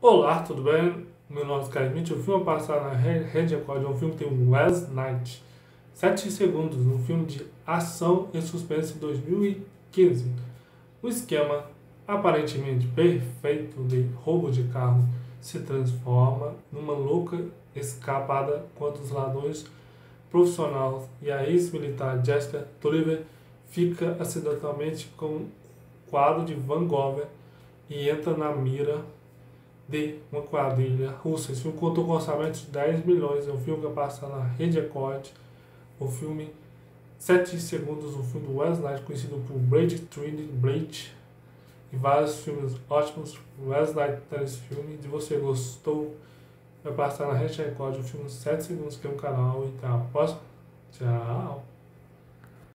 Olá, tudo bem? Meu nome é Carlos O filme a passar na Rede Record é um filme que tem um West Night. 7 segundos, um filme de ação e suspense de 2015. O esquema aparentemente perfeito de roubo de carro se transforma numa louca escapada quando os ladrões profissionais e a ex-militar Jessica Tolliver fica acidentalmente com um quadro de Van Gogh e entra na mira de uma quadrilha russa. Esse filme contou com um orçamento de 10 milhões. É um filme que passa na Rede Record. O filme 7 segundos, um filme do West Knight, conhecido por Blade Trinity Blade. E vários filmes ótimos. West Knight tá nesse filme. Se você gostou, vai passar na Rede Record. O filme 7 segundos, que é um canal. E até a próxima. Tchau.